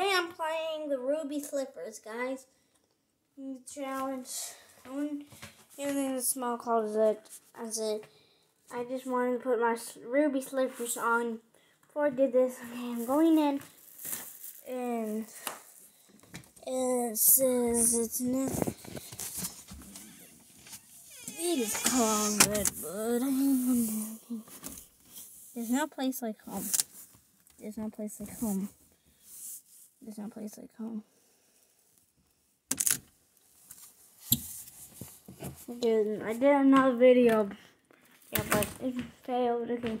Today I'm playing the Ruby Slippers, guys. The challenge. I want everything in small closet. I said, I just wanted to put my Ruby Slippers on before I did this. Okay, I'm going in. And it says it's not. It is closet, but I'm. There's no place like home. There's no place like home. There's no place like home. Dude, I did another video. Yeah, but it failed again.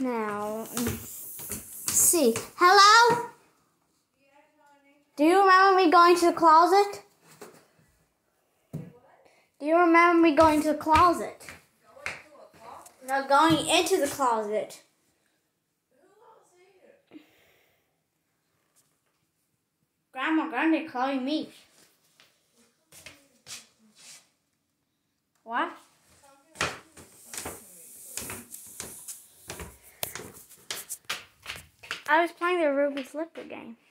Now, see. Hello? Do you remember me going to the closet? Do you remember me going to the closet? No, going into the closet. Grandma Grande calling me. What? I was playing the Ruby Slipper game.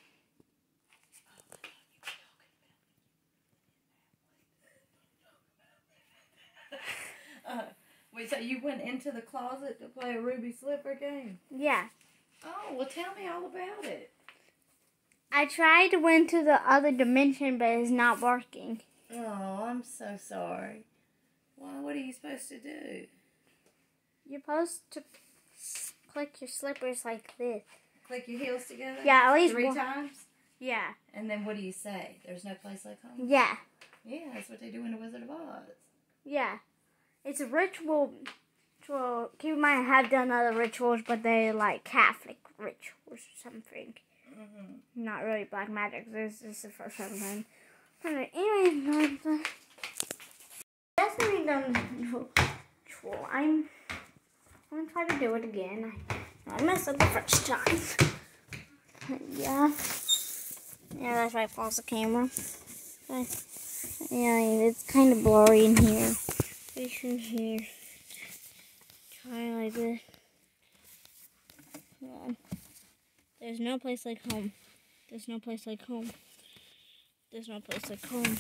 Uh, wait, so you went into the closet to play a Ruby Slipper game? Yeah. Oh, well, tell me all about it. I tried to went to the other dimension, but it's not working. Oh, I'm so sorry. Why? What are you supposed to do? You're supposed to click your slippers like this. Click your heels together? Yeah, at least Three times? Yeah. And then what do you say? There's no place like home? Yeah. Yeah, that's what they do in The Wizard of Oz. Yeah. It's a ritual. ritual. Keep in mind, I have done other rituals, but they're like Catholic rituals or something. Not really black magic. This, this is the first time anyways, no, that's gonna be done. I'm, I'm gonna try to do it again. I, I messed up the first time. yeah. Yeah, that's right. Pause the camera. Yeah, it's kind of blurry in here. Fish in here. Try like this. On. There's no place like home. There's no place like home. There's no place like home.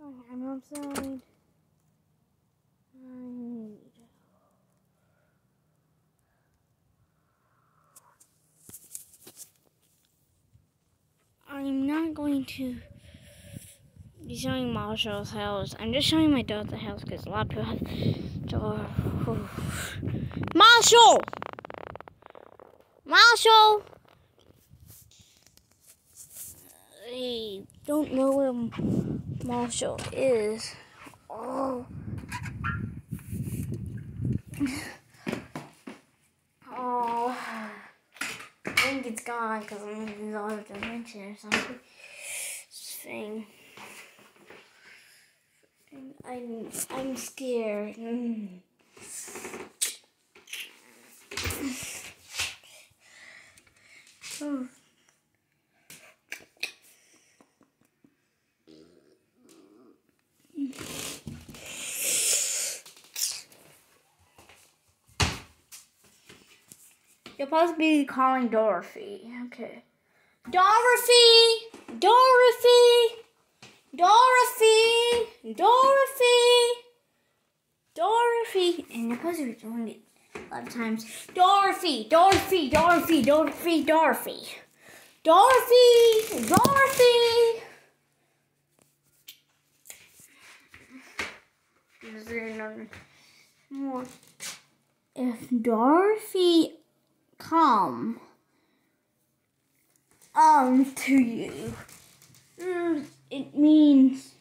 Oh, I'm outside. I need. I'm not going to be showing Marshall's house. I'm just showing my daughter's house because a lot of people have door. Marshall! Marshall! I don't know where Marshall is. Oh. Oh. I think it's gone because I'm in the dimension or something. Thing. I'm I'm scared. Mm. You're supposed to be calling Dorothy. Okay. Dorothy! Dorothy! Dorothy! Dorothy! Dorothy! And you're supposed to doing it a lot of times. Dorothy! Dorothy! Dorothy! Dorothy! Dorothy! Dorothy! Dorothy! Is there another more? If Dorothy come um to you. Mm, it means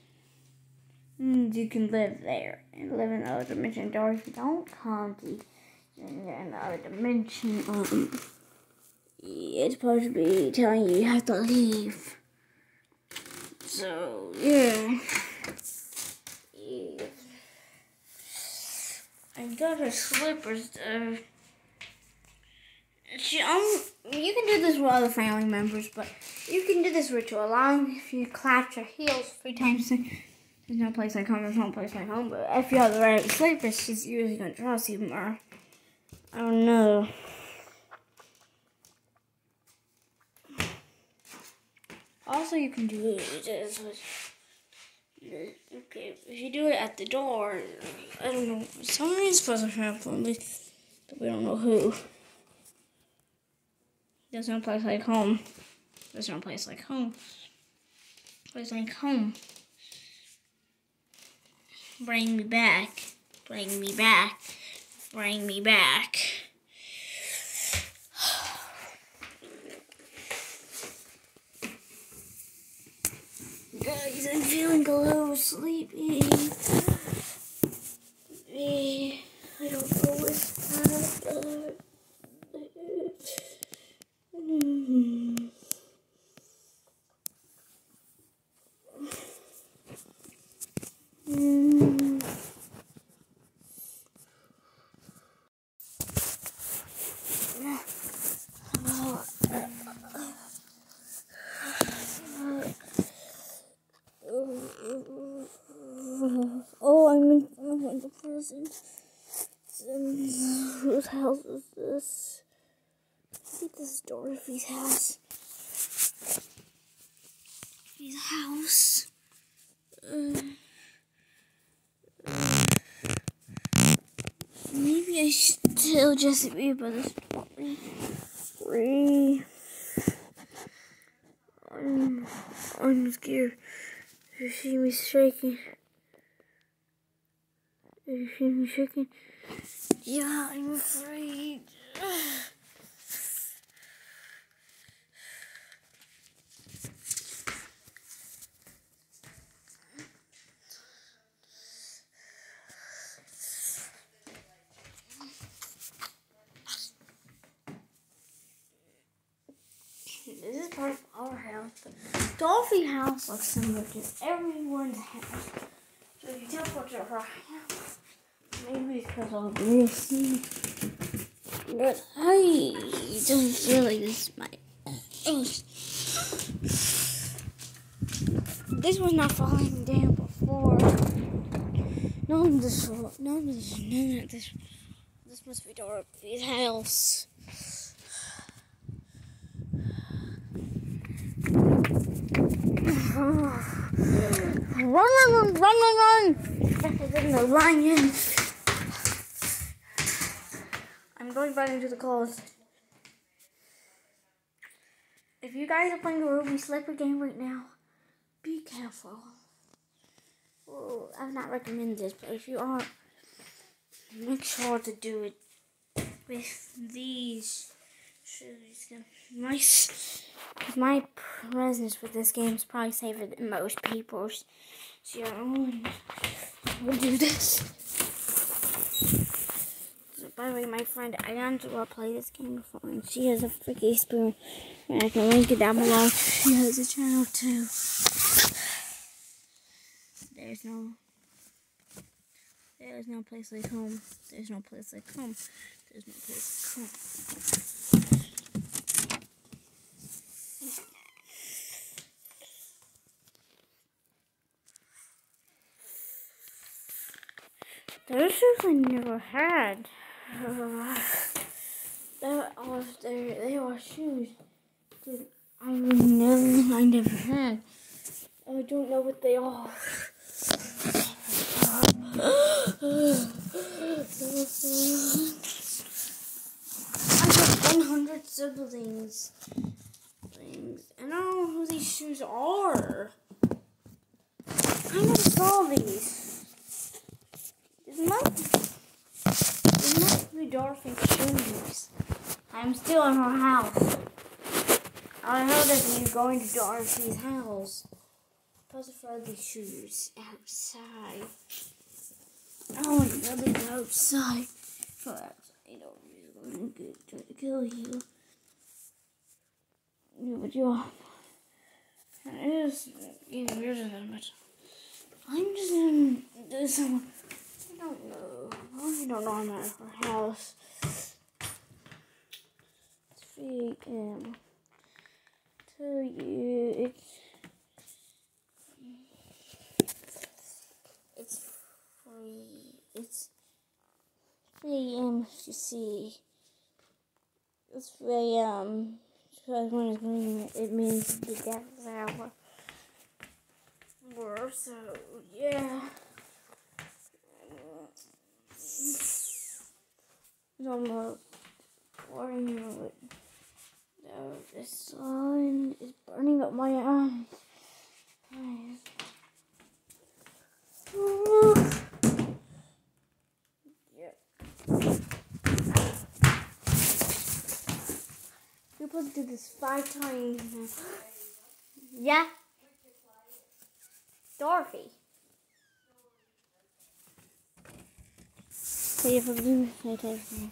mm, you can live there and live in another dimension. Dorothy, don't come to you another dimension. Um, it's supposed to be telling you you have to leave. So yeah. yeah. I got her slippers. Um, you can do this with other family members, but you can do this ritual along if you clap your heels three times. There's no place like home. There's no place like home. But if you have the right sleeper, she's usually gonna trust you more. I don't know. Also, you can do this. With, okay, if you do it at the door, I don't know. Somebody's supposed to happen, but we don't know who. There's no place like home. There's no place like home. Place like home. Bring me back. Bring me back. Bring me back. Guys, I'm feeling a little sleepy. I don't know what's happening. Oh, I'm in front of the present. Whose house is this? I think this is Dorothy's house. Dorothy's house. Uh, maybe I should tell Jesse about this story. I'm, I'm scared. You see me shaking. You see me shaking. Yeah, I'm afraid. This is part of our house. The Dolphy house looks similar to everyone's house. So if you teleport to her house, maybe because be see. But I don't feel like this is my. This was not falling down before. Of this, of this, of this. This must be Dorothy's house. Run, run, run, run, run! Better the lion. I'm going back into the closet. If you guys are playing the Ruby Slipper game right now, be careful. Well, I would not recommend this, but if you are, make sure to do it with these shoes. Nice. My presence with this game is probably safer than most people's. So we'll do this. So, by the way, my friend Angela played this game before, and she has a freaky spoon. And I can link it down below. She has a channel too. There's no. There's no place like home. There's no place like home. There's no place like home. Those shoes I never had. Uh, was there. They were shoes that I never, I never had. I don't know what they are. I have 100 siblings. Things. I don't know who these shoes are. I never saw these. It must, it must be Dorothy's shoes. I'm still in her house. I heard that you're going to Dorothy's house. Because of these shoes outside. Oh, another outside. For outside, Dorothy's going to try to kill you. Yeah, but you're. It is getting weirder than but I'm just gonna do some. I don't know. I don't know. I'm at her house. It's 3 a.m. Tell you it's it's free. It's 3 a.m. You see, it's 3 a.m. Because when it's green, it means the devil's hour. So, yeah. No more boring with the, sun is burning up my eyes. eyes. Yeah. People do this five times. Yeah. Dorothy. I'm doing it everything.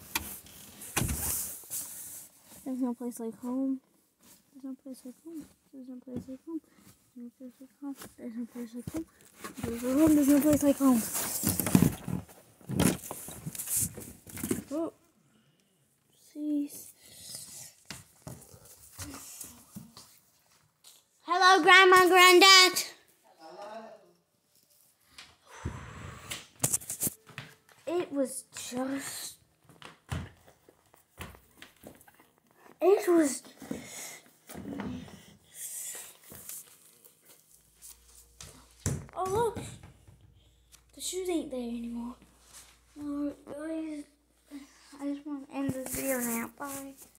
There's no place like home. There's no place like home. There's no place like home. There's no place like home. There's no place like home. There's no home. There's no place like home. Oh. See. Hello, Grandma, Granddad. It was just. It was. Oh, look! The shoes ain't there anymore.